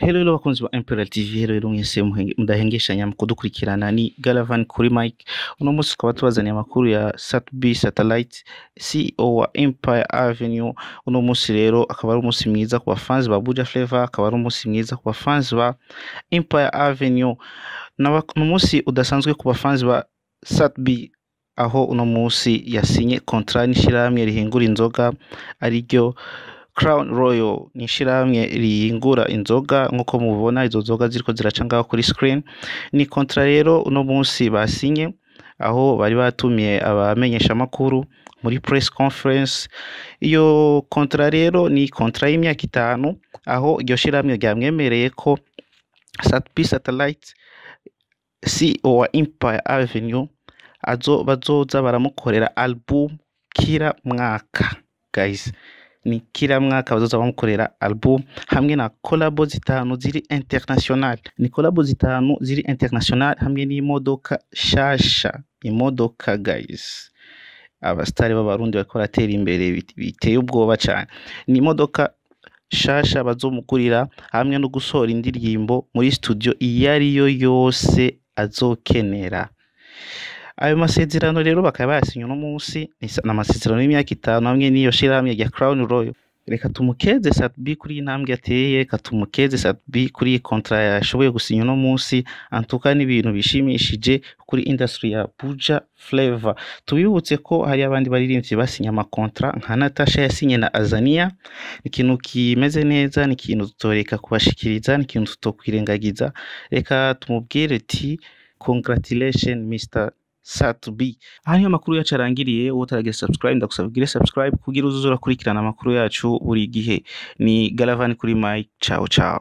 Hello hello bakunzi ba Imperial TV hello hello mwese mudahengeshanya mu kudukurikirana ni Galavan kuri Mike uno munsi tukaba tubazaniye amakuru ya Satb Satellite CEO wa Empire Avenue. Uno munsi rero akaba ari umunsi mwiza ku bafanzi ba Buja Flavor akaba ari umunsi mwiza ku bafanzi ba Empire Avenue. Ni umunsi udasanzwe ku bafanzi ba Satb aho uno munsi yasinye kontra n'ishirahamwe rihingura inzoga ari ryo Crown Royal. Ni ishirahamwe rihingura inzoga. Nk'uko mubona izo nzoga ziriko ziraca ngaho kuri screen. Ni kontra rero uno munsi basinye aho bari batumiye abamenyeshamakuru muri press conference. Iyo kontra rero ni kontra y'imyaka itanu aho iryo shirahamwe ryamwemereye ko Satp Satellite CEO wa Empire Avenue azo bazoza baramukorera album kila mwaka guys. Ni kila mwaka bazoza bamukorera album hamwe na kolabo zitanu ziri international. Ni kolabo zitanu ziri international hamwe n'imodoka shasha. Imodoka guys. Abasitari b'abarundi bariko baratera imbere bit- biteye ubwoba cyane ni imodoka shasha bazomugurira hamwe no gusohora indirimbo muri studio iyo ariyo yose azokenera. Ayo masezerano rero bakaba bayasinye uno munsi ni amasezerano y'imyaka itanu hamwe n'iyo shirahamwe rya Crown Royal. Reka tumukeze Satb kuri iyi ntambwe yateye reka tumukeze Satb kuri iyi kontra yashoboye gusinya uno munsi antuka n'ibintu bishimishije kuri industry ya Buja Flavor. Tubibutse ko hari abandi baririmbyi basinye amakontra nka Natasha yasinye na Azania. Ni ikintu kimeze neza ni ikintu tutoreka kubashikiriza ni ikintu tutokwirengagiza reka tumubwire ati congratulation Mr Satb aha ni ho amakuru yacu arangiriye uwo utaragira subscribe ndagusaba ugire subscribe kugira uzuze urakurikirana amakuru yacu buri gihe. Ni Galavan kuri Mike ciao ciao.